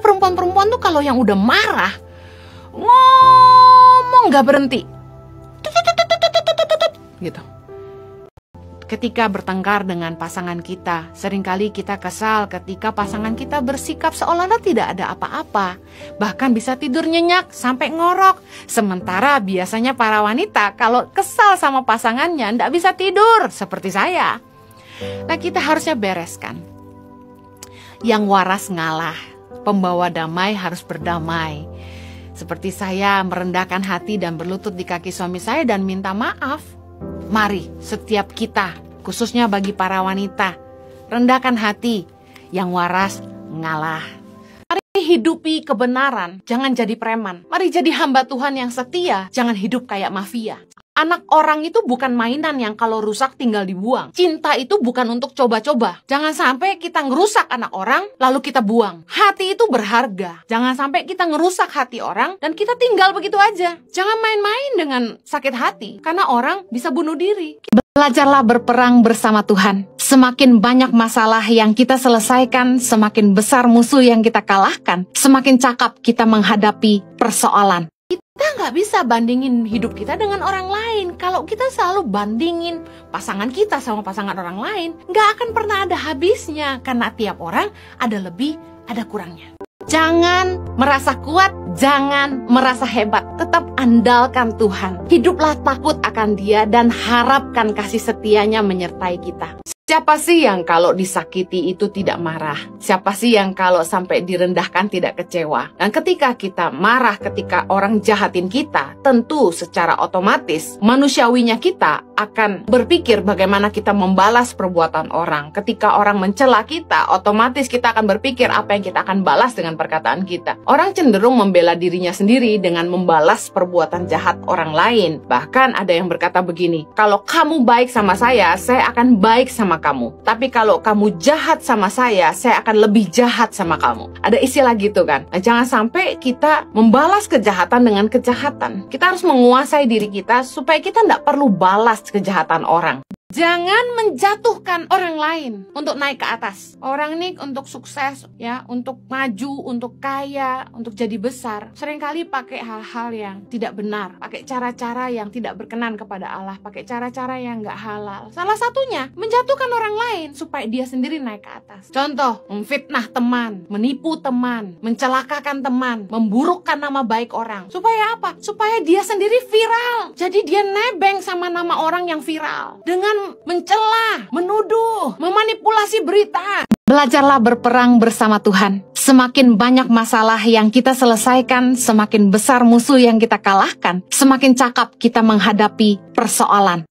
Perempuan-perempuan tuh kalau yang udah marah, ngomong nggak berhenti. Gitu. Ketika bertengkar dengan pasangan kita, sering kali kita kesal ketika pasangan kita bersikap seolah-olah tidak ada apa-apa. Bahkan bisa tidur nyenyak sampai ngorok. Sementara biasanya para wanita kalau kesal sama pasangannya tidak bisa tidur seperti saya. Nah kita harusnya bereskan. Yang waras ngalah, pembawa damai harus berdamai. Seperti saya merendahkan hati dan berlutut di kaki suami saya dan minta maaf Mari setiap kita, khususnya bagi para wanita, rendahkan hati, yang waras ngalah. Mari hidupi kebenaran, jangan jadi preman. Mari jadi hamba Tuhan yang setia, jangan hidup kayak mafia. Anak orang itu bukan mainan yang kalau rusak tinggal dibuang. Cinta itu bukan untuk coba-coba. Jangan sampai kita ngerusak anak orang, lalu kita buang. Hati itu berharga. Jangan sampai kita ngerusak hati orang, dan kita tinggal begitu aja. Jangan main-main dengan sakit hati, karena orang bisa bunuh diri. Belajarlah berperang bersama Tuhan. Semakin banyak masalah yang kita selesaikan, semakin besar musuh yang kita kalahkan, semakin cakap kita menghadapi persoalan. Kita nggak bisa bandingin hidup kita dengan orang lain. Kalau kita selalu bandingin pasangan kita sama pasangan orang lain, nggak akan pernah ada habisnya. Karena tiap orang ada lebih, ada kurangnya. Jangan merasa kuat, jangan merasa hebat. Tetap andalkan Tuhan. Hiduplah takut akan dia dan harapkan kasih setianya menyertai kita. Siapa sih yang kalau disakiti itu tidak marah? Siapa sih yang kalau sampai direndahkan tidak kecewa? Dan ketika kita marah ketika orang jahatin kita, tentu secara otomatis manusiawinya kita akan berpikir bagaimana kita membalas perbuatan orang. Ketika orang mencela kita, otomatis kita akan berpikir apa yang kita akan balas dengan perkataan kita. Orang cenderung membela dirinya sendiri dengan membalas perbuatan jahat orang lain. Bahkan ada yang berkata begini, kalau kamu baik sama saya, saya akan baik sama kamu. Tapi kalau kamu jahat sama saya, saya akan lebih jahat sama kamu. Ada istilah gitu kan. Nah, jangan sampai kita membalas kejahatan dengan kejahatan. Kita harus menguasai diri kita supaya kita tidak perlu balas kejahatan orang. Jangan menjatuhkan orang lain untuk naik ke atas. Orang ini untuk sukses, ya, untuk maju, untuk kaya, untuk jadi besar. Seringkali pakai hal-hal yang tidak benar, pakai cara-cara yang tidak berkenan kepada Allah, pakai cara-cara yang nggak halal. Salah satunya menjatuhkan orang lain supaya dia sendiri naik ke atas. Contoh, memfitnah teman, menipu teman, mencelakakan teman, memburukkan nama baik orang. Supaya apa? Supaya dia sendiri viral. Jadi dia nebeng sama nama orang yang viral. Dengan mencela, menuduh, memanipulasi berita. Belajarlah berperang bersama Tuhan. Semakin banyak masalah yang kita selesaikan, semakin besar musuh yang kita kalahkan, semakin cakap kita menghadapi persoalan.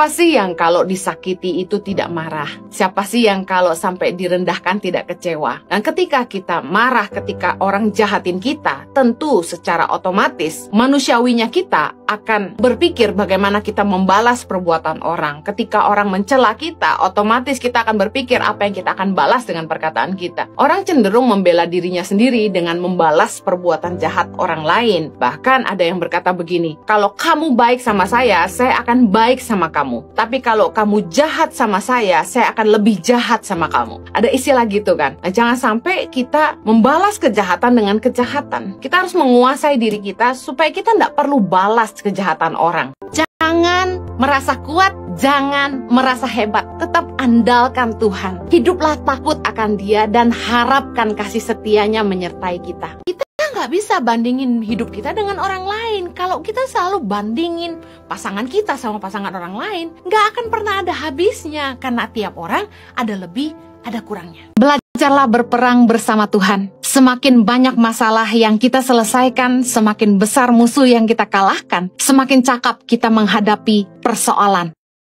Siapa sih yang kalau disakiti itu tidak marah? Siapa sih yang kalau sampai direndahkan tidak kecewa? Dan ketika kita marah ketika orang jahatin kita, tentu secara otomatis manusiawinya kita akan berpikir bagaimana kita membalas perbuatan orang. Ketika orang mencela kita, otomatis kita akan berpikir apa yang kita akan balas dengan perkataan kita. Orang cenderung membela dirinya sendiri dengan membalas perbuatan jahat orang lain. Bahkan ada yang berkata begini, kalau kamu baik sama saya, saya akan baik sama kamu kamu. Tapi kalau kamu jahat sama saya, saya akan lebih jahat sama kamu. Ada istilah gitu kan. Nah, jangan sampai kita membalas kejahatan dengan kejahatan. Kita harus menguasai diri kita supaya kita tidak perlu balas kejahatan orang. Jangan merasa kuat, jangan merasa hebat. Tetap andalkan Tuhan. Hiduplah takut akan dia dan harapkan kasih setianya menyertai kita. Kita nggak bisa bandingin hidup kita dengan orang lain. Kalau kita selalu bandingin pasangan kita sama pasangan orang lain, nggak akan pernah ada habisnya. Karena tiap orang ada lebih, ada kurangnya. Belajarlah berperang bersama Tuhan. Semakin banyak masalah yang kita selesaikan, semakin besar musuh yang kita kalahkan, semakin cakap kita menghadapi persoalan.